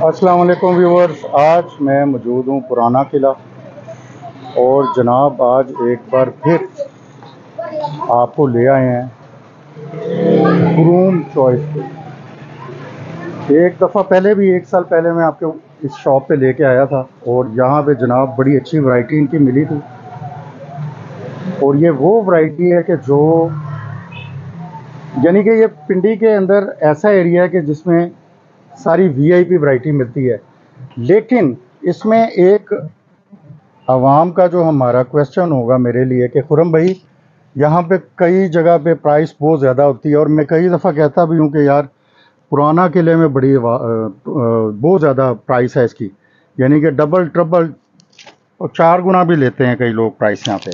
السلام علیکم ویورز، آج میں موجود ہوں پرانا قلعہ اور جناب آج ایک بار پھر آپ کو لے آئے ہیں کروم چوائس پہ ایک دفعہ پہلے بھی، ایک سال پہلے میں آپ کے اس شاپ پہ لے کے آیا تھا اور یہاں پہ جناب بڑی اچھی ورائٹی ان کی ملی تھی۔ اور یہ وہ ورائٹی ہے کہ جو یعنی کہ یہ پنڈی کے اندر ایسا ایریا ہے کہ جس میں ساری وی آئی پی ورائٹی ملتی ہے۔ لیکن اس میں ایک عوام کا جو ہمارا کویشچن ہوگا میرے لیے کہ خرم بھائی، یہاں پہ کئی جگہ پہ پرائس بہت زیادہ ہوتی ہے اور میں کئی دفعہ کہتا بھی ہوں کہ یار، پرانا قلعے میں بڑی بہت زیادہ پرائس ہے اس کی۔ یعنی کہ ڈبل ٹربل اور چار گنا بھی لیتے ہیں کئی لوگ پرائس یہاں پہ۔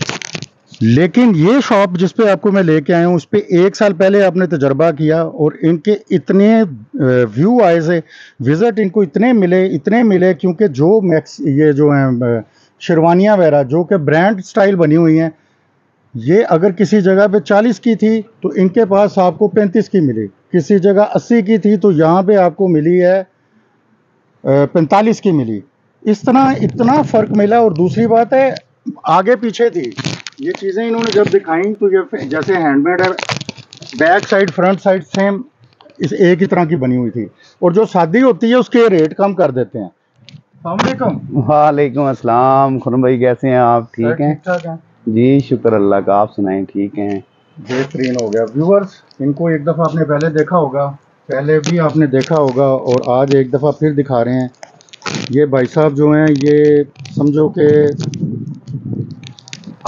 لیکن یہ شاپ جس پہ آپ کو میں لے کے آیا ہوں، اس پہ ایک سال پہلے آپ نے تجربہ کیا اور ان کے اتنے ویو آئے سے وزٹ ان کو اتنے ملے اتنے ملے کیونکہ جو میکس یہ جو ہیں شیروانیاں وغیرہ، جو کہ برانڈ سٹائل بنی ہوئی ہیں، یہ اگر کسی جگہ پہ چالیس کی تھی تو ان کے پاس آپ کو پینتیس کی ملی۔ کسی جگہ اسی کی تھی تو یہاں پہ آپ کو ملی ہے پینتالیس کی ملی۔ اس طرح اتنا فرق ملا اور دوسری بات ہے، آگے پیچھے تھی۔ یہ چیزیں انہوں نے جب دکھائیں تو یہ جیسے ہینڈ میڈ ہے back side front side same اس ایک ہی طرح کی بنی ہوئی تھی۔ اور جو شادی ہوتی ہے اس کے ریٹ کم کر دیتے ہیں۔ السلام علیکم۔ وعلیکم السلام۔ خرم بھائی کیسے ہیں آپ؟ ٹھیک ہیں؟ جی شکر اللہ کا آپ سنائیں ٹھیک ہیں؟ بہترین ہو گیا۔ ویورز ان کو ایک دفعہ آپ نے پہلے دیکھا ہوگا۔ پہلے بھی آپ نے دیکھا ہوگا اور آج ایک دفعہ پھر دکھا رہے ہیں۔ یہ بھائی صاحب جو ہیں یہ سمجھو کہ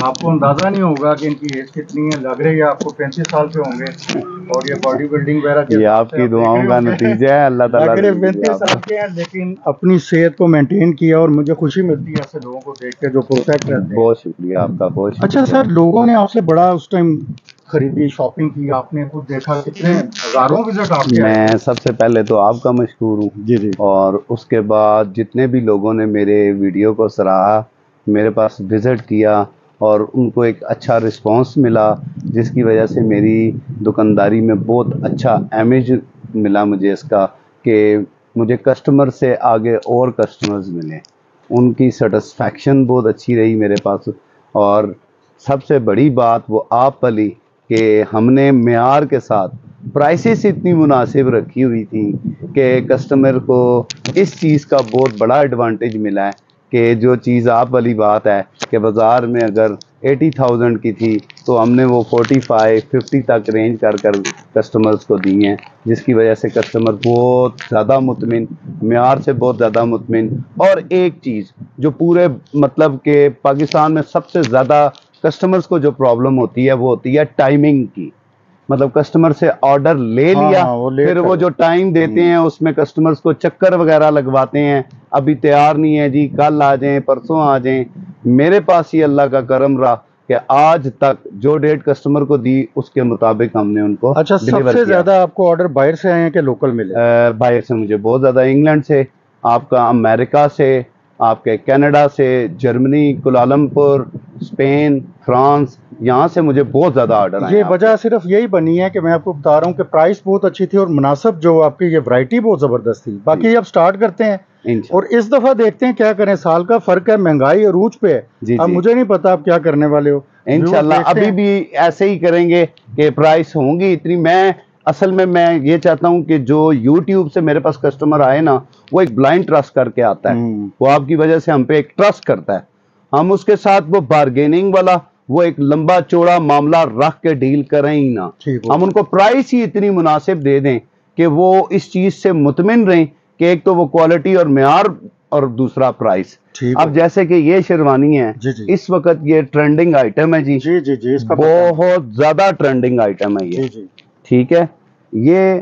آپ کو اندازہ نہیں ہوگا کہ ان کی ایج کتنی ہے لگ رہی ہے آپ کو پینتیس سال کے ہوں گے اور یہ باڈی بلڈنگ وغیرہ یہ آپ کی دعاؤں کا نتیجہ ہے اللہ تعالیٰ لگ رہے پینتیس سال کے ہیں لیکن اپنی صحت کو مینٹین کیا اور مجھے خوشی ملتی ہے ایسے لوگوں کو دیکھ کے جو پروٹیکٹ رہتے ہیں۔ بہت شکریہ آپ کا بہت اچھا سر لوگوں نے آپ سے بڑا اس ٹائم خریدی شاپنگ کی آپ نے خود دیکھا کتنے ہزاروں وزٹ آپ کے میں سب سے پہلے تو آپ کا مشکور ہوں۔ جی جی۔ اور اس کے بعد جتنے بھی لوگوں نے میرے ویڈیو کو سراہا میرے پاس وزٹ کیا اور ان کو ایک اچھا رسپانس ملا، جس کی وجہ سے میری دکانداری میں بہت اچھا امیج ملا مجھے اس کا کہ مجھے کسٹمر سے آگے اور کسٹمرز ملے۔ ان کی سیٹسفیکشن بہت اچھی رہی میرے پاس۔ اور سب سے بڑی بات وہ آپ والی کہ ہم نے معیار کے ساتھ پرائسز اتنی مناسب رکھی ہوئی تھی کہ کسٹمر کو اس چیز کا بہت بڑا ایڈوانٹیج ملا ہے۔ کہ جو چیز آپ والی بات ہے کہ بازار میں اگر ایٹی تھاؤزنڈ کی تھی تو ہم نے وہ فورٹی فائیو ففٹی تک رینج کر کر کسٹمرز کو دی ہیں، جس کی وجہ سے کسٹمر بہت زیادہ مطمئن، معیار سے بہت زیادہ مطمئن۔ اور ایک چیز جو پورے مطلب کہ پاکستان میں سب سے زیادہ کسٹمرز کو جو پرابلم ہوتی ہے وہ ہوتی ہے ٹائمنگ کی۔ مطلب کسٹمر سے آرڈر لے ہاں، لیا ہاں، پھر وہ جو ٹائم دیتے ہیں اس میں کسٹمرز کو چکر وغیرہ لگواتے ہیں۔ ابھی تیار نہیں ہے جی کل آ جائیں پرسوں آ جائیں۔ میرے پاس یہ اللہ کا کرم رہا کہ آج تک جو ڈیٹ کسٹمر کو دی اس کے مطابق ہم نے ان کو اچھا سب سے۔ زیادہ آپ کو آرڈر باہر سے آئے ہیں کہ لوکل ملے؟ اہ، باہر سے مجھے بہت زیادہ انگلینڈ سے آپ کا امریکہ سے آپ کے کینیڈا سے جرمنی کلالمپور اسپین فرانس یہاں سے مجھے بہت زیادہ آرڈر یہ وجہ صرف یہی بنی ہے کہ میں آپ کو بتا رہا ہوں کہ پرائس بہت اچھی تھی اور مناسب جو آپ کی یہ ورائٹی بہت زبردست تھی۔ باقی اب سٹارٹ کرتے ہیں اور اس دفعہ دیکھتے ہیں کیا کریں۔ سال کا فرق ہے مہنگائی عروج پہ ہے۔ جی، اب جی۔ مجھے نہیں پتا آپ کیا کرنے والے ہو۔ انشاءاللہ ابھی۔ بھی ایسے ہی کریں گے کہ پرائس ہوں گی اتنی۔ میں اصل میں میں یہ چاہتا ہوں کہ جو یوٹیوب سے میرے پاس کسٹمر آئے نا وہ ایک بلائنڈ ٹرسٹ کر کے آتا ہے۔ وہ آپ کی وجہ سے ہم پہ ایک ٹرسٹ کرتا ہے۔ ہم اس کے ساتھ وہ بارگیننگ والا وہ ایک لمبا چوڑا معاملہ رکھ کے ڈیل کریں ہی نہ ہم ان کو پرائس ہی اتنی مناسب دے دیں کہ وہ اس چیز سے مطمئن رہیں کہ ایک تو وہ کوالٹی اور معیار اور دوسرا پرائس اب جیسے کہ یہ شیروانی ہے جی جی۔ اس وقت یہ ٹرینڈنگ آئٹم ہے جی۔ جی۔ بہت زیادہ ٹرینڈنگ آئٹم ہے جی یہ جی۔ ٹھیک ہے؟ یہ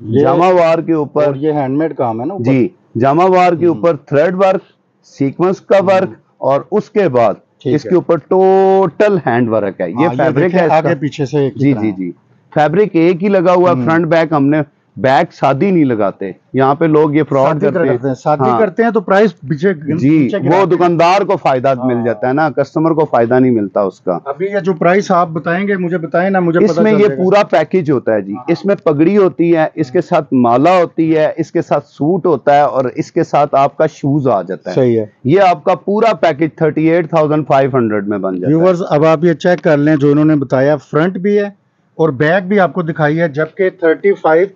جامع وار کے اوپر یہ ہینڈ میڈ کام ہے نا؟ جی جامع وار کے اوپر تھریڈ ورک سیکوینس کا ورک اور اس کے بعد اس۔ کے اوپر ٹوٹل ہینڈ ورک ہے۔ ہاں، یہ فیبرک دیکھیں ہے پیچھے سے جی جی۔ جی۔ فیبرک ایک ہی لگا ہوا ہے فرنٹ بیک ہم نے بیگ شادی نہیں لگاتے یہاں پہ لوگ یہ فراڈ کرتے ہیں۔ شادی ہاں۔ کرتے ہیں تو پرائز پیچھے جی وہ دکاندار کو فائدہ ہاں۔ مل جاتا ہے نا کسٹمر کو فائدہ نہیں ملتا اس کا۔ ابھی یہ جو پرائز آپ بتائیں گے مجھے بتائیں نا مجھے اس میں یہ پورا پیکج ہوتا ہے جی۔ ہاں۔ اس میں پگڑی ہوتی ہے اس کے ساتھ مالا ہوتی ہے اس کے ساتھ سوٹ ہوتا ہے اور اس کے ساتھ آپ کا شوز آ جاتا ہے۔ صحیح ہے۔ یہ آپ کا پورا package thirty eight thousand five hundred میں بن جاتا ہے۔ ویورز اب آپ یہ چیک کر لیں جو انہوں نے بتایا فرنٹ بھی ہے اور بیک بھی آپ کو دکھائی ہے جبکہ تھرٹی فائیو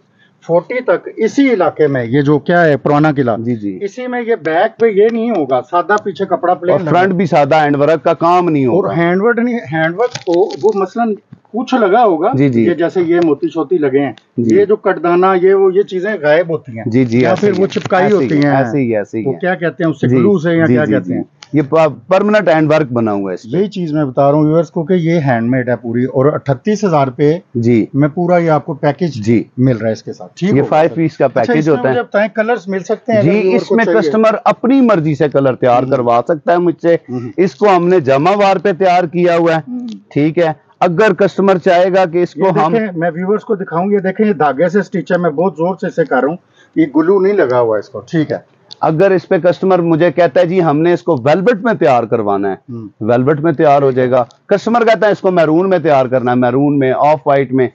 چھوٹی تک اسی علاقے میں یہ جو کیا ہے پرانا قلعہ۔ جی جی۔ اسی میں یہ بیک پہ یہ نہیں ہوگا سادہ پیچھے کپڑا پلین فرنٹ بھی سادہ ہینڈ ورک کا کام نہیں ہوگا۔ اور ہینڈ ورک نہیں ہینڈ ورک کو وہ مثلا کچھ لگا ہوگا جی جی۔ یہ جیسے یہ موتی شوتی لگے ہیں۔ جی۔ یہ جو کٹ دانا یہ وہ یہ چیزیں غائب ہوتی ہیں۔ جی جی یا پھر وہ چپکائی ہوتی ہیں ایسی ہی ہی وہ کیا کہتے ہیں اس سے جی، گلو سے جی، یا کیا کہتے ہیں؟ یہ پرمنٹ ہینڈ ورک بنا ہوا ہے یہی چیز میں بتا رہا ہوں ویورز کو کہ یہ ہینڈ میڈ ہے پوری اور اٹھتیس ہزار پہ جی۔ میں پورا یہ آپ کو پیکج جی۔ مل رہا ہے اس کے ساتھ۔ یہ فائیو پیس کا اچھا، پیکج ہوتا ہے۔ کلرز مل سکتے ہیں جی اس میں کسٹمر اپنی مرضی سے کلر تیار جی۔ کروا سکتا ہے مجھ سے۔ اس کو ہم نے جمع وار پہ تیار کیا ہوا ہے۔ ٹھیک ہے۔ اگر کسٹمر چاہے گا کہ اس کو ہم میں ویورز کو دکھاؤں یہ دیکھیں یہ دھاگے سے سٹیچ ہے میں بہت زور سے اسے کر رہا ہوں۔ یہ گلو نہیں لگا ہوا اس کو۔ ٹھیک ہے۔ اگر اس پہ کسٹمر مجھے کہتا ہے جی ہم نے اس کو ویلبٹ میں تیار کروانا ہے ویلبٹ میں تیار ہو جائے گا۔ کسٹمر کہتا ہے اس کو میرون میں تیار کرنا ہے میرون میں آف وائٹ میں۔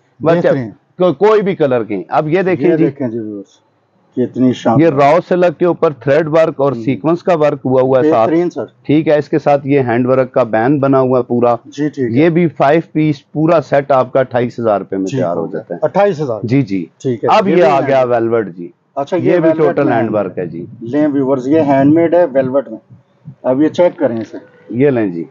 کوئی بھی کلر کی۔ اب یہ دیکھیں جی۔ یہ راو سلک کے اوپر تھریڈ ورک اور سیکونس کا ورک ہوا ہوا ہے ساتھ۔ ٹھیک ہے اس کے ساتھ یہ ہینڈ ورک کا بین بنا ہوا ہے پورا۔ یہ بھی فائیو پیس پورا سیٹ آپ کا اٹھائیس ہزار روپے میں تیار ہو جاتا ہے۔ اٹھائیس ہزار۔ جی جی۔ اب یہ آ گیا ویلوٹ جی۔ اچھا یہ بھی ٹوٹل ہینڈ ورک ہے جی۔ لیں ویورز یہ ہینڈ میڈ ہے ویلوٹ میں۔ اب یہ چیک کریں اسے۔ یہ لیں جی۔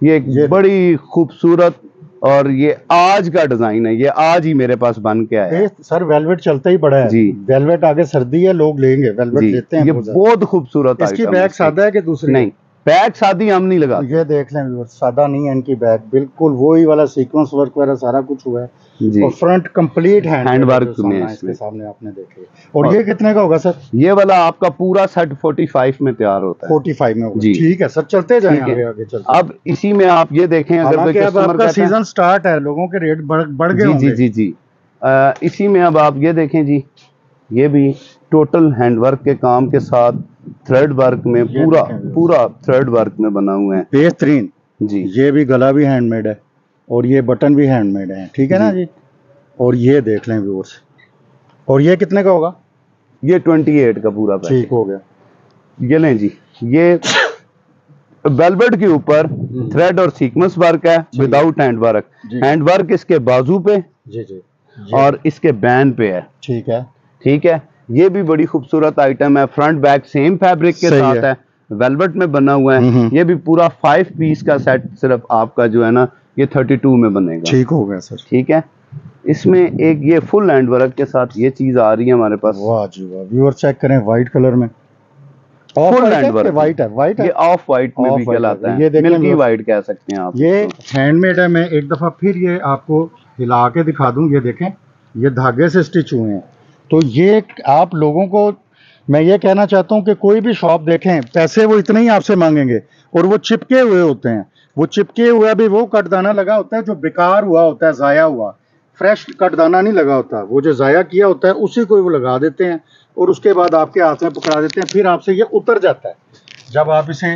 یہ ایک بڑی خوبصورت اور یہ آج کا ڈیزائن ہے۔ یہ آج ہی میرے پاس بن کے آیا سر ویلویٹ چلتا ہی بڑا ہے۔ جی۔ ویلویٹ آگے سردی ہے لوگ لیں گے۔ ویلویٹ جی۔ لیتے ہیں یہ بہت خوبصورت اس کی بیک سادہ ہے کہ دوسری؟ نہیں بیگ سادی ہم نہیں لگا۔ یہ دیکھ لیں سادہ نہیں ہے ان کی بیگ بالکل وہی والا سیکوینس ورک وغیرہ سارا کچھ ہوا ہے۔ جی۔ اور فرنٹ کمپلیٹ ہینڈ ورک میں اس کے سامنے آپ نے دیکھے۔ اور یہ کتنے کا ہوگا سر؟ یہ والا آپ کا پورا سیٹ 45 میں تیار ہوتا ہے۔ 45 میں ہوگا۔ جی۔ ٹھیک ہے سر چلتے جائیں آگے آگے چلتے۔ اب اسی میں آپ یہ دیکھیں اگر کوئی کسٹمر کا سیزن سٹارٹ ہے لوگوں کے ریٹ بڑھ گئے جی، ہوں گے۔ جی جی جی۔ اسی میں اب آپ یہ دیکھیں جی یہ بھی ٹوٹل ہینڈ ورک کے کام کے ساتھ تھریڈ ورک میں پورا پورا تھریڈ ورک میں بنا ہوئے ہیں۔ بہترین۔ جی۔ یہ بھی گلا بھی ہینڈ میڈ ہے۔ اور یہ بٹن بھی ہینڈ میڈ ہیں ٹھیک ہے نا جی۔, جی؟ اور یہ دیکھ لیں ویورس اور یہ کتنے کا ہوگا؟ یہ ٹوینٹی ایٹ کا پورا ٹھیک ہو گیا۔ یہ لیں جی یہ ویلوٹ کے اوپر تھریڈ اور سیکوینس ورک ہے without hand work hand work اس کے بازو پہ جی،, جی جی۔ اور اس کے بین پہ ہے۔ ٹھیک ہے۔ ٹھیک ہے۔ یہ بھی بڑی خوبصورت آئٹم ہے فرنٹ بیک سیم فیبرک کے ساتھ ہے۔ ویلوٹ میں بنا ہوا ہے۔ یہ بھی پورا فائیو پیس کا سیٹ صرف آپ کا جو ہے نا یہ 32 میں بنے گا۔ ٹھیک ہو گیا سر۔ ٹھیک ہے؟ اس میں ایک یہ فل لینڈ ورک کے ساتھ یہ چیز آ رہی ہے ہمارے پاس۔ واہ جی واہ۔ ویور چیک کریں وائٹ کلر میں۔ فل لینڈ ورک وائٹ ہے وائٹ ہے? یہ آف وائٹ میں بھی کہلاتا ہے۔ یہ دیکھیں ملکی وائٹ کہہ سکتے ہیں آپ۔ یہ ہینڈ میڈ ہے۔ میں ایک دفعہ پھر یہ آپ کو ہلا کے دکھا دوں۔ یہ دیکھیں۔ یہ دھاگے سے سٹچ ہوئے ہیں۔ تو یہ آپ لوگوں کو میں یہ کہنا چاہتا ہوں کہ کوئی بھی شاپ دیکھیں پیسے وہ اتنے ہی آپ سے مانگیں گے اور وہ چپکے ہوئے ہوتے ہیں۔ وہ چپکے ہوئے بھی وہ کٹ دانا لگا ہوتا ہے جو بیکار ہوا ہوتا ہے، ضائع ہوا۔ فریش کٹ دانا نہیں لگا ہوتا۔ وہ جو ضائع کیا ہوتا ہے، اسی کو وہ لگا دیتے ہیں اور اس کے بعد آپ کے ہاتھ میں پکڑا دیتے ہیں، پھر آپ سے یہ اتر جاتا ہے۔ جب آپ اسے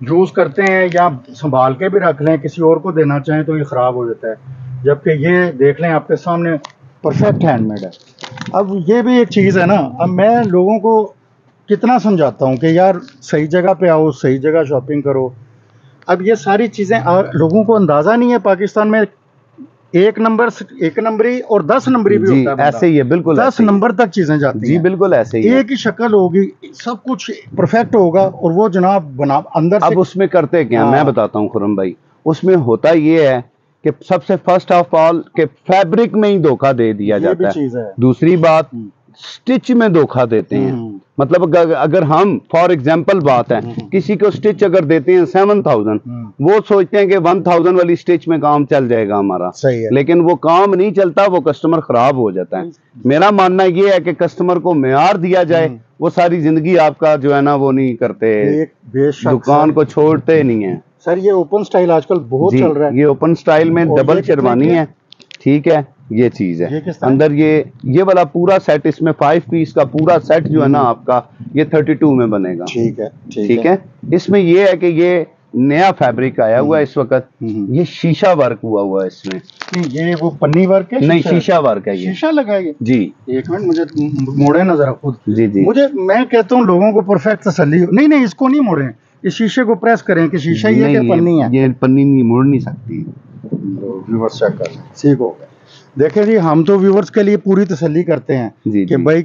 یوز کرتے ہیں یا سنبھال کے بھی رکھ لیں، کسی اور کو دینا چاہیں تو یہ خراب ہو جاتا ہے۔ جبکہ یہ دیکھ لیں، آپ کے سامنے پرفیکٹ ہینڈ میڈ ہے۔ اب یہ بھی ایک چیز ہے نا۔ اب میں لوگوں کو کتنا سمجھاتا ہوں کہ یار، صحیح جگہ پہ آؤ، صحیح جگہ شاپنگ کرو۔ اب یہ ساری چیزیں لوگوں کو اندازہ نہیں ہے پاکستان میں ایک نمبر ایک نمبری اور دس نمبری بھی جی، ہوتا ہے ایسے ہی ہے بالکل دس نمبر تک چیزیں جاتی جی، ہیں۔ جی بالکل ایسے ہی ایک ہی شکل ہوگی سب کچھ پرفیکٹ ہوگا اور وہ جناب بنا اندر اب اس میں کرتے کیا؟ ہاں۔ میں بتاتا ہوں خرم بھائی اس میں ہوتا یہ ہے کہ سب سے فرسٹ آف آل کہ فیبرک میں ہی دھوکہ دے دیا جاتا ہے۔ دوسری بات سٹچ میں دھوکہ دیتے ہیں۔ مطلب اگر ہم فار ایگزامپل بات ہے کسی کو سٹچ اگر دیتے ہیں سیون تھاؤزینڈ وہ سوچتے ہیں کہ ون تھاؤزینڈ والی سٹچ میں کام چل جائے گا ہمارا۔ لیکن وہ کام نہیں چلتا وہ کسٹمر خراب ہو جاتا ہے۔ میرا ماننا یہ ہے کہ کسٹمر کو معیار دیا جائے وہ ساری زندگی آپ کا جو ہے نا وہ نہیں کرتے۔ دکان کو چھوڑتے نہیں ہیں۔ سر یہ اوپن سٹائل آج کل بہت جی، چل رہا ہے۔ یہ اوپن سٹائل میں ڈبل شیروانی ہے۔ ٹھیک ہے۔ یہ چیز ہے۔ اندر یہ یہ والا پورا سیٹ اس میں فائیو پیس کا پورا سیٹ جو ہے نا آپ کا یہ تھرٹی ٹو میں بنے گا۔ ٹھیک ہے اس میں یہ ہے کہ یہ نیا فیبرک آیا ہوا ہے اس وقت۔ یہ شیشہ ورک ہوا ہوا ہے اس میں۔ یہ وہ پنی ورک ہے؟ نہیں شیشہ ورک ہے یہ۔ شیشہ لگا ہے جی۔ ایک منٹ مجھے موڑے نظر خود۔ جی جی۔ مجھے میں کہتا ہوں لوگوں کو پرفیکٹ تسلی نہیں نہیں اس کو نہیں موڑے اس شیشے کو پریس کریں کہ شیشہ یہ کہ نہیں، پنی ہے۔ یہ پنی نہیں مڑ نہیں سکتی۔ ویورس چیک کر ٹھیک ہو گیا۔ دیکھیں جی ہم تو ویورس کے لیے پوری تسلی کرتے ہیں جی کہ جی۔ بھائی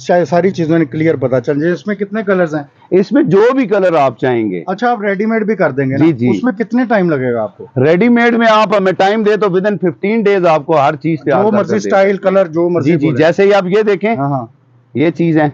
شاید ساری چیزوں نے کلیئر پتا چل جائے اس میں کتنے کلرز ہیں؟ اس میں جو بھی کلر آپ چاہیں گے۔ اچھا آپ ریڈی میڈ بھی کر دیں گے جی، جی۔ اس میں کتنے ٹائم لگے گا آپ کو؟ ریڈی میڈ میں آپ ہمیں ٹائم دے تو ود ان ففٹین ڈیز آپ کو ہر چیز جو مرضی سٹائل کلر جو مرضی جی جی۔ جیسے ہی آپ یہ دیکھیں ہاں ہاں۔ یہ چیز ہے۔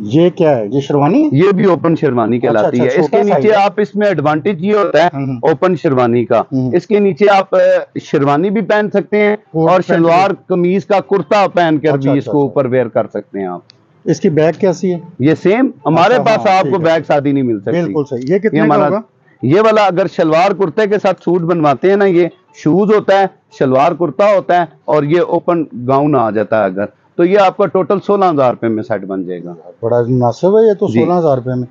یہ کیا ہے؟ یہ شروانی؟ ہے یہ بھی اوپن شیروانی کہلاتی اچھا، ہے۔ اس کے نیچے۔ آپ اس میں ایڈوانٹیج یہ ہوتا ہے۔ اوپن شیروانی کا۔ اس کے نیچے آپ شیروانی بھی پہن سکتے ہیں اور شلوار قمیض کا کرتا پہن کر اچھا، بھی اس اچھا، کو اچھا۔ اوپر ویئر کر سکتے ہیں آپ۔ اس کی بیگ کیسی ہے؟ یہ سیم ہمارے اچھا، پاس ہاں، آپ کو۔ بیگ شادی نہیں مل سکتی۔ بالکل صحیح۔ یہ کتنے کا ہوگا؟ یہ والا اگر شلوار کرتے کے ساتھ سوٹ بنواتے ہیں نا یہ شوز ہوتا ہے شلوار کرتا ہوتا ہے اور یہ اوپن گاؤن آ جاتا ہے اگر۔ تو یہ آپ کا ٹوٹل سولہ ہزار روپے میں سیٹ بن جائے گا۔ بڑا مناسب ہے یہ تو جی۔ سولہ ہزار روپے میں۔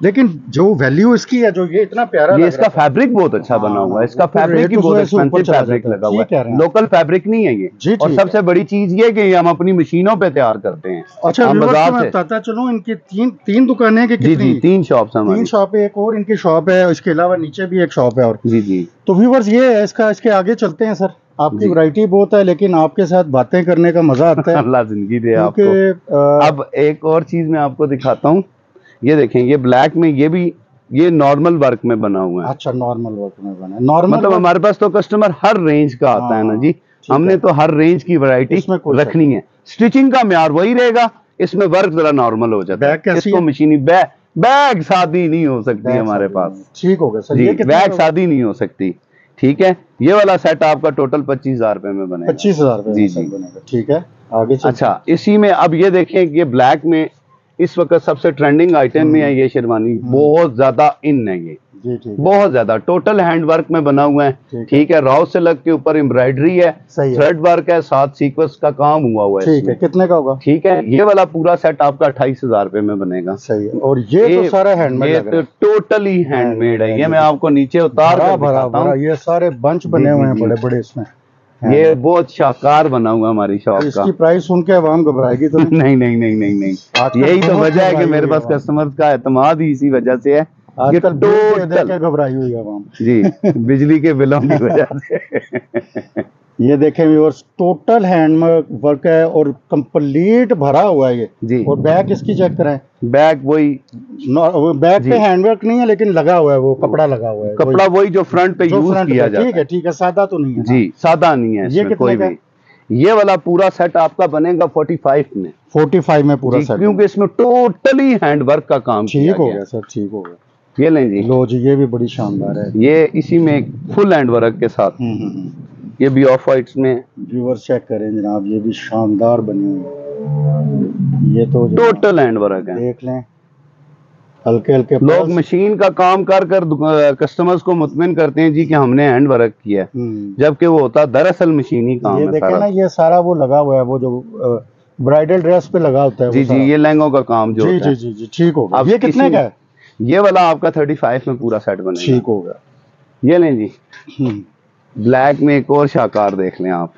لیکن جو ویلیو اس کی ہے جو یہ اتنا پیارا یہ اس کا فیبرک بہت اچھا ہاں، بنا ہوا ہے۔ اس کا فیبرک ہی اس بہت ایکسپینسو فیبرک۔ لگا ہوا کہہ رہے ہے لوکل فیبرک نہیں ہے یہ۔ جی، اور سب۔ سے بڑی چیز یہ کہ ہم اپنی مشینوں پہ تیار کرتے ہیں۔ اچھا میں بتاتا چلوں ان کی تین تین دکانیں کہ جی جی تین شاپس تین شاپ ایک اور ان کی شاپ ہے اس کے علاوہ نیچے بھی ایک شاپ ہے اور۔ جی جی۔ تو ویورز یہ ہے اس کا اس کے آگے چلتے ہیں سر۔ آپ کی جی۔ ورائٹی بہت ہے لیکن آپ کے ساتھ باتیں کرنے کا مزہ آتا ہے۔ اللہ زندگی دے آپ کو۔ اب ایک اور چیز میں آپ کو دکھاتا ہوں۔ یہ دیکھیں یہ بلیک میں یہ بھی یہ نارمل ورک میں بنا ہوا ہے۔ اچھا نارمل ورک میں بنا نارمل مطلب ہمارے پاس تو کسٹمر ہر رینج کا آتا ہے نا جی۔ ٹھیک ہم ہے۔ نے تو ہر رینج کی ورائٹی رکھنی ہے۔ سٹیچنگ کا معیار وہی رہے گا اس میں ورک ذرا نارمل ہو جاتا بیگ ہے اس کو ہے؟ مشینی بیگ بیگ شادی نہیں ہو سکتی ہمارے پاس۔ ٹھیک ہو گیا سر جی بیگ شادی نہیں ہو سکتی۔ ٹھیک ہے؟ یہ والا سیٹ آپ کا ٹوٹل پچیس ہزار روپے میں بنے پچیس ہزار روپے جی، جی۔ ٹھیک ہے آگے اچھا اسی میں اب یہ دیکھیں کہ بلیک میں اس وقت سب سے ٹرینڈنگ آئٹم میں ہے یہ شیروانی۔ بہت زیادہ ان ہے یہ۔ بہت زیادہ۔ ٹوٹل ہینڈ ورک میں بنا ہوا ہے ٹھیک ہے۔ ہے راؤ سلک کے اوپر امبرائڈری ہے ہے۔ تھریڈ ورک ہے ساتھ سیکوینس کا کام ہوا ہوا ہے اس ہے کتنے کا ہوگا؟ ٹھیک ہے یہ والا پورا سیٹ آپ کا اٹھائیس ہزار روپے میں بنے گا۔ صحیح ہے اور یہ تو سارا ہینڈ میڈ تو ٹوٹلی ہینڈ میڈ ہے۔ یہ میں آپ کو نیچے ہے اتار ہوں۔ یہ سارے بنچ بنے جی، ہوئے ہیں جی۔ بڑے بڑے اس میں۔ یہ بہت شاہکار بنا ہوا ہے ہماری شاپ اس کا۔ کی پرائس سن کے عوام گھبرائے گی تو نہیں۔ نہیں نہیں نہیں یہی تو وجہ ہے کہ میرے پاس۔ کسٹمر کا اعتماد ہی اسی وجہ سے ہے۔ یہ ٹوٹل گھبرائی ہوئی ہے عوام۔ جی بجلی کے بلوں کی وجہ سے۔ یہ دیکھیں ویورس ٹوٹل ہینڈ ورک ہے اور کمپلیٹ بھرا ہوا ہے یہ۔ جی۔ اور بیک اس کی چیک کریں۔ بیک وہی۔ بیک جی۔ پہ ہینڈ ورک نہیں ہے لیکن لگا ہوا ہے وہ کپڑا لگا ہوا ہے۔ کپڑا وہی۔ جو فرنٹ پہ یوز کیا جاتا ٹھیک ہے ٹھیک ہے سادہ تو نہیں ہے۔ جی سادہ نہیں ہے یہ کتنے کوئی بھی۔ یہ والا پورا سیٹ آپ کا بنے گا 45 میں۔ فورٹی فائیو میں پورا جی، سیٹ کیونکہ اس میں ٹوٹلی ہینڈ ورک کا کام کیا ٹھیک ہو گیا سر ٹھیک ہو گیا۔ یہ لیں جی۔ لو جی یہ بھی بڑی شاندار ہے۔ یہ اسی میں فل ہینڈ ورک کے ساتھ۔ یہ بھی آف وائٹس میں۔ ویور چیک کریں جناب یہ بھی شاندار بنی ہوئی یہ تو ٹوٹل ہینڈ ورک ہے۔ دیکھ لیں۔ ہلکے ہلکے لوگ مشین کا کام کر کر کسٹمرز کو مطمئن کرتے ہیں جی کہ ہم نے ہینڈ ورک کیا ہے۔ جبکہ وہ ہوتا دراصل مشینی کام یہ ہے دیکھیں سارا۔ نا یہ سارا وہ لگا ہوا ہے وہ جو برائڈل ڈریس پہ لگا ہوتا ہے جی جی۔ یہ لہنگوں کا کام جو جی ہوتا جی ہے۔ جی جی ٹھیک ہو گیا۔ اب یہ کتنے کا ہے؟ یہ والا آپ کا 35 میں پورا سیٹ بنے گا۔ ٹھیک ہو گیا۔ یہ لیں جی۔ بلیک میں ایک اور شاکار دیکھ لیں آپ۔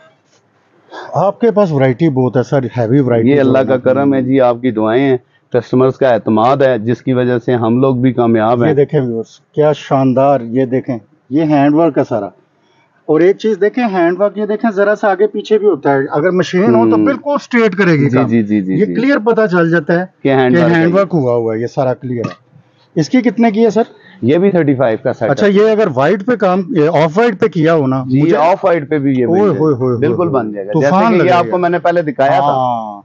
آپ کے پاس ورائٹی بہت ہے سر ہیوی ورائٹی یہ اللہ کا کرم ہے جی آپ کی دعائیں ہیں۔ کسٹمرز کا اعتماد ہے جس کی وجہ سے ہم لوگ بھی کامیاب یہ ہیں دیکھیں ویورس کیا شاندار یہ دیکھیں۔ یہ ہینڈ ورک ہے سارا۔ اور ایک چیز دیکھیں ہینڈ ورک یہ دیکھیں ذرا سا آگے پیچھے بھی ہوتا ہے۔ اگر مشین ہو تو۔ بالکل اسٹریٹ کرے گی جی۔ جی جی جی یہ کلیئر پتا چل جاتا ہے کہ ہینڈ ورک ہوا ہوا ہے یہ سارا کلیئر ہے۔ اس کی کتنے کی ہے سر؟ یہ بھی 35 کا سیٹ اچھا یہ اگر وائٹ پہ کام آف وائٹ پہ کیا ہو نا جی مجھے آف وائٹ پہ بھی یہ بالکل بن جائے گا۔ جیسے کہ یہ آپ کو۔ میں نے پہلے دکھایا تھا۔ ہاں۔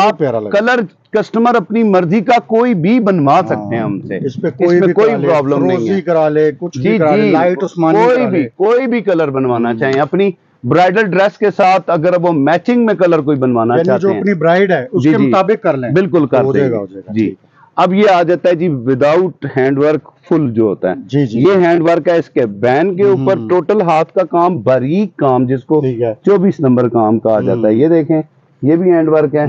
آپ کلر کسٹمر اپنی مرضی کا کوئی بھی بنوا سکتے ہیں ہم سے۔ اس پہ کوئی پرابلم نہیں کرا لے کچھ جی بھی کرا لے جی لائٹ عثمانی کوئی کرا بھی لے۔ کوئی بھی کلر بنوانا چاہیں۔ اپنی برائڈل ڈریس کے ساتھ اگر وہ میچنگ میں کلر کوئی بنوانا یعنی جو چاہتے ہیں۔ اپنی برائڈ ہے اس کے۔ مطابق کر لیں۔ بالکل کر دیں جی۔ اب یہ آ جاتا ہے جی وداؤٹ ہینڈ ورک فل جو ہوتا ہے۔ جی جی یہ ہینڈ ورک ہے اس کے بین کے اوپر۔ ٹوٹل ہاتھ کا کام باریک کام جس کو چوبیس نمبر کام کہا جاتا ہے۔ یہ دیکھیں یہ بھی ہینڈ ورک ہے۔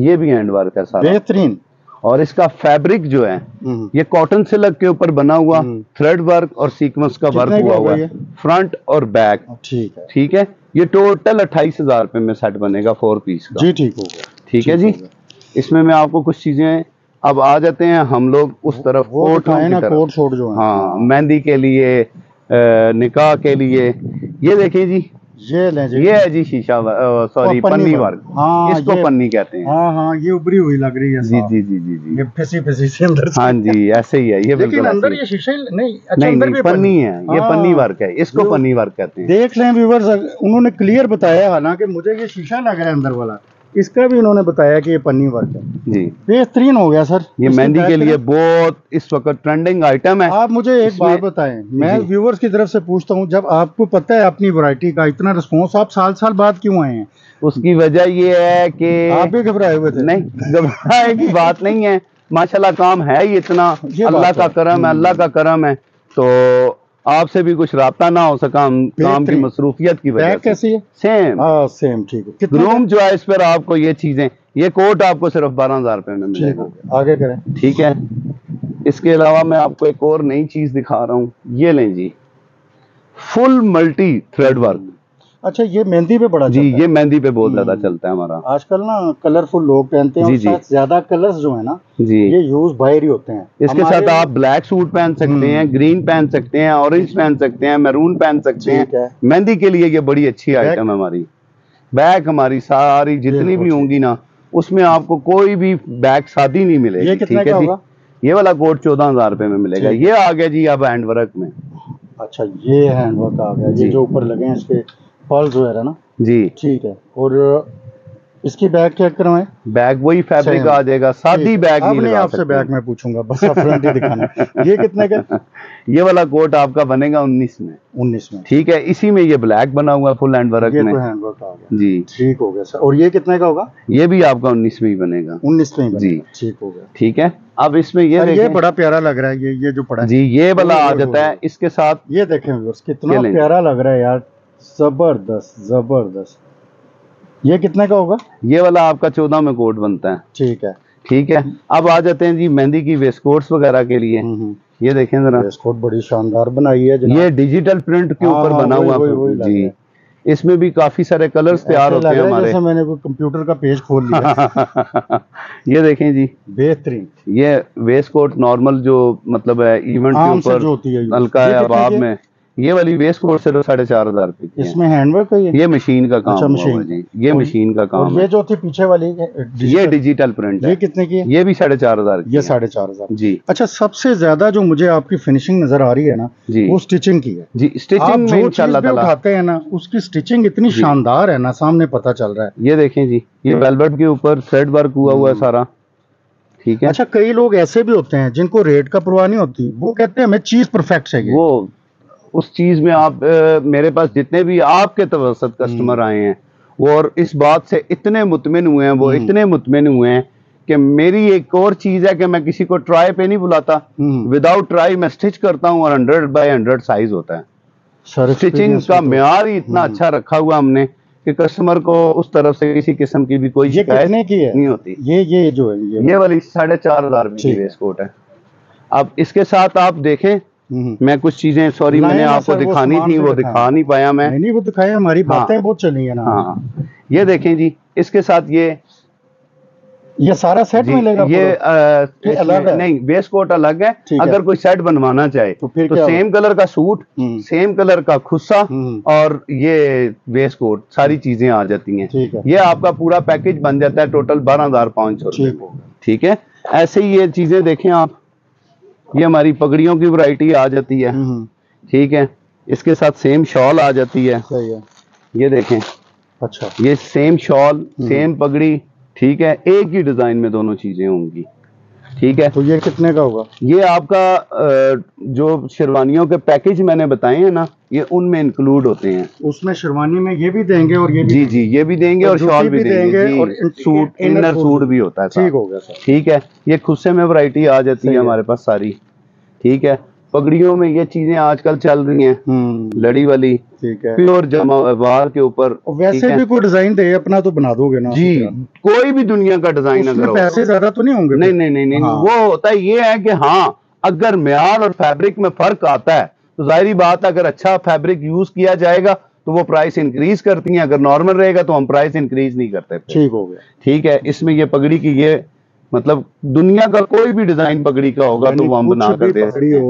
یہ بھی ہینڈ ورک ہے سارا۔ بہترین۔ اور اس کا فیبرک جو ہے۔ یہ کاٹن سلک کے اوپر بنا ہوا۔ تھریڈ ورک اور سیکوینس کا ورک کا ہوا ہوا ہے؟ فرنٹ اور بیک ٹھیک ہے۔ ٹھیک ہے؟ یہ ٹوٹل اٹھائیس ہزار روپے میں سیٹ بنے گا فور پیس کا۔ جی ٹھیک ٹھیک ہے جی؟ اس میں میں آپ کو کچھ چیزیں اب آ جاتے ہیں ہم لوگ اس طرف کوٹ جو ہاں مہندی کے لیے نکاح کے لیے۔ یہ دیکھیں جی۔ یہ لیں جی۔ یہ ہے جی شیشہ سوری پنی ورک۔ ہاں، اس کو پنی کہتے ہیں۔ ہاں ہاں یہ ابری ہوئی لگ رہی ہے جی۔ جی جی جی جی۔ یہ پھسی پھسی سے اندر سے۔ ہاں جی ایسے ہی ہے یہ لیکن بالکل اندر ایسے ہی یہ ہے۔ شیشے نہیں اچھا نہیں اندر نہیں بھی پنی ہے یہ ہاں۔ پنی ورک ہے۔ اس کو پنی ورک کہتے ہیں۔ دیکھ لیں ویورز انہوں نے کلیئر بتایا حالانکہ مجھے یہ شیشہ لگ رہا ہے اندر والا۔ اس کا بھی انہوں نے بتایا کہ یہ پنی ورک ہے۔ جی۔ بہترین ہو گیا سر۔ یہ مہندی کے لیے بہت اس وقت ٹرینڈنگ آئٹم ہے۔ آپ مجھے ایک بات بتائیں۔ میں جی۔ ویورز کی طرف سے پوچھتا ہوں جب آپ کو پتہ ہے اپنی ورائٹی کا اتنا رسپانس آپ سال سال بعد کیوں آئے ہیں؟ اس کی وجہ یہ ہے کہ آپ بھی گھبرائے ہوئے تھے۔ نہیں گھبرانے کی بات نہیں ہے۔ ماشاءاللہ کام ہے ہی اتنا۔ اللہ کا۔ کرم ہے اللہ کا کرم ہے۔ تو آپ سے بھی کچھ رابطہ نہ ہو سکا ہم کام کی۔ مصروفیت کی وجہ کیسی ہے؟ سیم سیم ٹھیک ہے۔ روم اس پر آپ کو یہ چیزیں یہ کوٹ آپ کو صرف بارہ ہزار روپے میں ملے گا۔ آگے کریں۔ ٹھیک ہے۔ اس کے علاوہ میں آپ کو ایک اور نئی چیز دکھا رہا ہوں۔ یہ لیں جی۔ فل ملٹی تھریڈ ورک اچھا یہ مہندی پہ بڑا جی ہے۔ یہ مہندی پہ بہت زیادہ۔ چلتا ہے ہمارا۔ آج کل نا کلرفل لوگ پہنتے ہیں جی، جی۔ زیادہ کلرز جو ہیں نا جی۔ یہ یوز باہر ہی ہوتے ہیں۔ اس کے ساتھ آپ بلیک سوٹ پہن سکتے ہیں۔ گرین پہن سکتے ہیں اورنج پہن سکتے ہیں میرون پہن سکتے ہیں۔ ہے۔ مہندی کے لیے یہ بڑی اچھی آئٹم ہے ہماری۔ بیک ہماری ساری جتنی بھی ہوں گی نا اس میں آپ کو کوئی بھی بیک شادی نہیں ملے گی ٹھیک ہے جی؟ یہ والا کوٹ چودہ ہزار روپے میں ملے گا۔ یہ آ گیا جی اب ہینڈ ورک میں۔ اچھا یہ ہینڈ ورک آ گیا۔ جی۔ یہ جو اوپر لگے ہیں اس کے پالز وغیرہ نا? جی۔ ٹھیک ہے۔ اور اس کی بیگ چیک کروائیں؟ بیگ وہی فیبرک. آ جائے گا سادی۔ بیگ نہیں لگا آپ سے بیگ میں پوچھوں گا بس فرنٹ ہی دکھانا یہ کتنے کا یہ والا کوٹ آپ کا بنے گا انیس میں۔ انیس میں۔ ٹھیک ہے اسی میں یہ بلیک بنا ہوا فل ہینڈ ورک یہ میں۔ تو ہینڈ ورک آ گیا۔ جی۔ ٹھیک ہو گیا سر۔ اور یہ کتنے کا ہوگا؟ یہ بھی آپ کا انیس میں ہی بنے گا۔ انیس میں جی۔ ٹھیک ہو گیا۔ ٹھیک ہے۔ اب اس میں یہ یہ بڑا پیارا لگ رہا ہے یہ جو پڑا جی یہ والا آ جاتا ہے۔ اس کے ساتھ یہ دیکھیں کتنا۔ پیارا لگ رہا ہے یار۔ زبردست زبردست۔ یہ کتنے کا ہوگا؟ یہ والا آپ کا چودہ میں کوٹ بنتا ہے۔ ٹھیک ہے۔ ٹھیک ہے۔ اب آ جاتے ہیں جی مہندی کی ویسٹ کوٹس وغیرہ کے لیے۔ یہ دیکھیں ذرا۔ یہ اسکوٹ بڑی شاندار بنائی ہے یہ ڈیجیٹل پرنٹ کے ہاں، اوپر ہاں، بنا وہی- ہوا جی۔ اس میں بھی کافی سارے کلرز تیار ہوتے ہیں ہمارے۔ جیسے میں نے کوئی کمپیوٹر کا پیج کھول لیا۔ یہ دیکھیں جی۔ بہترین۔ یہ ویسٹ کوٹ نارمل جو مطلب ہے ایونٹ کے اوپر ہلکا ہے اباب؟ میں۔ یہ والی ویسٹ کوٹ صرف ساڑھے چار ہزار روپے کی اس ہے۔ میں ہینڈ ورک ہے یہ؟ یہ مشین کا کام اچھا، ہوا جی یہ مشین کا کام یہ ہے۔ جو تھی پیچھے والی یہ ڈیجیٹل پرنٹ ہے۔ یہ کتنے کی ہے؟ یہ بھی ساڑھے چار ہزار کی یہ ہے۔ ساڑھے چار ہزار۔ جی۔ اچھا سب سے زیادہ جو مجھے آپ کی فنیشنگ نظر آ رہی ہے نا جی۔ وہ سٹیچنگ کی ہے۔ جی آپ اسٹیچنگ میں انشاءاللہ تعالی۔ اٹھاتے ہیں نا اس کی سٹیچنگ اتنی جی۔ شاندار ہے نا سامنے پتہ چل رہا ہے۔ یہ دیکھیں جی یہ ویلوٹ کے اوپر تھریڈ ورک ہوا ہوا ہے۔ سارا۔ ٹھیک ہے۔ اچھا کئی لوگ ایسے بھی ہوتے ہیں جن کو ریٹ کا پرواہ نہیں ہوتی۔ وہ کہتے ہیں ہمیں چیز پرفیکٹ چاہیے۔ وہ اس چیز میں آپ میرے پاس جتنے بھی آپ کے توسط کسٹمر آئے ہیں وہ اور اس بات سے اتنے مطمئن ہوئے ہیں وہ۔ اتنے مطمئن ہوئے ہیں کہ میری ایک اور چیز ہے کہ میں کسی کو ٹرائی پہ نہیں بلاتا۔ وداؤٹ ٹرائی میں سٹچ کرتا ہوں اور ہنڈریڈ بائی ہنڈریڈ سائز ہوتا ہے سٹچنگ کا معیار ہی اتنا۔ اچھا رکھا ہوا ہم نے کہ کسٹمر کو اس طرف سے کسی قسم کی بھی کوئی شکایت نہیں ہوتی یہ یہ جو ہے یہ والی ساڑھے چار ہزار۔ ویسٹ کوٹ ہے اب اس کے ساتھ آپ دیکھیں۔ میں کچھ چیزیں سوری میں نے آپ کو دکھانی تھی وہ۔ دکھا نہیں پایا میں۔ نہیں وہ دکھائے ہماری ہاں۔ باتیں بہت چلی ہیں نا۔ ہاں۔ یہ دیکھیں جی اس کے ساتھ یہ یہ سارا سیٹ جی ملے گا یہ؟ نہیں ویسٹ کوٹ الگ ہے۔ اگر کوئی سیٹ بنوانا چاہے تو سیم کلر کا سوٹ۔ سیم کلر کا خصہ۔ اور یہ ویسٹ کوٹ ساری چیزیں آ جاتی ہیں۔ یہ آپ کا پورا پیکج بن جاتا ہے ٹوٹل بارہ ہزار پانچ سو ٹھیک ہے؟ ایسے ہی یہ چیزیں دیکھیں آپ۔ یہ ہماری پگڑیوں کی ورائٹی آ جاتی ہے۔ ٹھیک ہے؟ اس کے ساتھ سیم شال آ جاتی ہے۔ یہ دیکھیں۔ اچھا۔ یہ سیم شال سیم پگڑی ٹھیک ہے؟ ایک ہی ڈیزائن میں دونوں چیزیں ہوں گی۔ ٹھیک ہے؟ تو یہ کتنے کا ہوگا؟ یہ آپ کا جو شیروانیوں کے پیکج میں نے بتائے ہیں نا یہ ان میں انکلوڈ ہوتے ہیں۔ اس میں شیروانی میں یہ بھی دیں گے اور یہ جی جی یہ بھی دیں گے اور شال بھی دیں گے۔ جی، اور سوٹ انر سوٹ بھی ہوتا ہے۔ ٹھیک۔ ہو گیا ٹھیک ہے؟ یہ خصے میں ورائٹی آ جاتی ہے۔ ہمارے پاس ساری۔ ٹھیک ہے؟ پگڑیوں میں یہ چیزیں آج کل چل رہی ہیں لڑی والی پیور جمع وار کے اوپر ویسے؟ بھی کوئی ڈیزائن دے اپنا تو بنا دو گے نا۔ جی کوئی بھی دنیا کا ڈیزائن اگر پیسے زیادہ تو نہیں ہوں گے؟ نہیں نہیں نہیں ہاں۔ وہ ہوتا یہ ہے کہ ہاں اگر معیار اور فیبرک میں فرق آتا ہے تو ظاہری بات اگر اچھا فیبرک یوز کیا جائے گا تو وہ پرائس انکریز کرتی ہیں۔ اگر نارمل رہے گا تو ہم پرائس انکریز نہیں کرتے۔ ٹھیک ہو گیا۔ ٹھیک ہے اس میں یہ پگڑی کی یہ مطلب دنیا کا کوئی بھی ڈیزائن پگڑی کا ہوگا تو یعنی وہ ہم بنا کر دے ہیں۔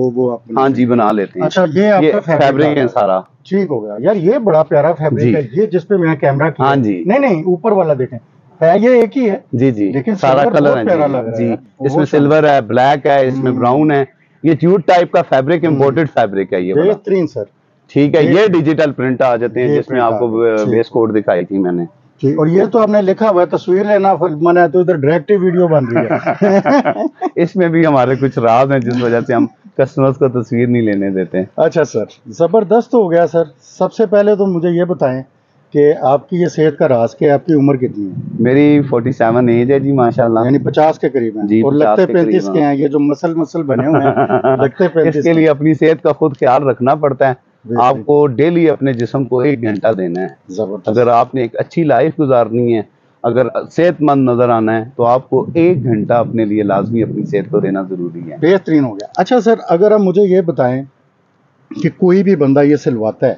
ہاں جی بنا لیتے ہیں۔ اچھا یہ آپ یہ کا فیبرک ہے۔ سارا۔ ٹھیک ہو گیا۔ یار یہ بڑا پیارا فیبرک جی۔ ہے۔ یہ جس پہ میں کیمرہ ہاں جی۔ نہیں نہیں اوپر والا دیکھیں۔ ہے یہ ایک ہی ہے۔ جی جی۔ لیکن سارا کلر ہے جی۔ ہے۔ جی۔ اس میں سلور ہے بلیک ہے اس میں۔ براؤن ہے۔ یہ جوٹ ٹائپ کا فیبرک امپورٹڈ فیبرک ہے یہ بہترین سر۔ ٹھیک ہے یہ- ڈیجیٹل پرنٹ آ جاتے ہیں جس میں آپ کو بیس کوڈ دکھائی تھی میں نے۔ ٹھیک اور یہ تو آپ نے لکھا ہوا ہے تصویر لینا من ہے تو ادھر ڈائریکٹ ویڈیو بن رہی ہے۔ اس میں بھی ہمارے کچھ راز ہیں جس وجہ سے ہم کسٹمرز کو تصویر نہیں لینے دیتے۔ اچھا سر زبردست ہو گیا سر۔ سب سے پہلے تو مجھے یہ بتائیں کہ آپ کی یہ صحت کا راز کیا ہے آپ کی عمر کتنی ہے؟ میری فورٹی سیون ایج ہے جی ماشاء اللہ یعنی پچاس کے قریب ہیں۔ جی، اور 50 لگتے پینتیس کے ہیں یہ جو مسل مسل بنے ہوئے ہیں لگتے پینتیس کے۔ لیے اپنی صحت کا خود خیال رکھنا پڑتا ہے۔ آپ کو ڈیلی اپنے جسم کو ایک گھنٹہ دینا ہے۔ اگر آپ نے ایک اچھی لائف گزارنی ہے اگر صحت مند نظر آنا ہے تو آپ کو ایک گھنٹہ اپنے لیے لازمی اپنی صحت کو دینا ضروری ہے۔ بہترین ہو گیا۔ اچھا سر اگر آپ مجھے یہ بتائیں کہ کوئی بھی بندہ یہ سلواتا ہے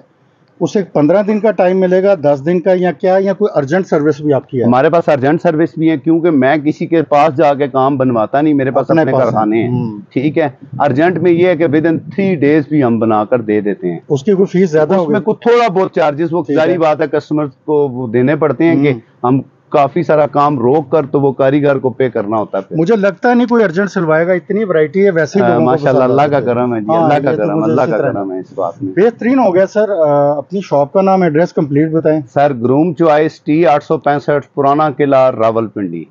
اسے پندرہ دن کا ٹائم ملے گا دس دن کا یا کیا یا کوئی ارجنٹ سروس بھی آپ کی ہے ہمارے پاس ارجنٹ سروس بھی ہے کیونکہ میں کسی کے پاس جا کے کام بنواتا نہیں میرے پاس اپنے کارخانے ہیں۔ ٹھیک ہے ارجنٹ میں یہ ہے کہ ود ان تھری ڈیز بھی ہم بنا کر دے دیتے ہیں اس کی کوئی فیس زیادہ اس میں کچھ تھوڑا بہت چارجز وہ ہے۔ بات ہے کسٹمر کو وہ دینے پڑتے ہیں کہ ہم۔ کافی سارا کام روک کر تو وہ کاریگر کو پے کرنا ہوتا ہے مجھے لگتا نہیں کوئی ارجنٹ سلوائے گا اتنی ورائٹی ہے ویسے ہی لوگوں کو ماشاء اللہ کا۔ کرم ہے جی ہاں، اللہ کا کرم اللہ کا کرم ہے اس بات میں۔ بہترین ہو گیا سر اپنی شاپ کا نام ایڈریس کمپلیٹ بتائیں۔ سر گروم چوائس ٹی آٹھ سو پینسٹھ پرانا قلعہ راول پنڈی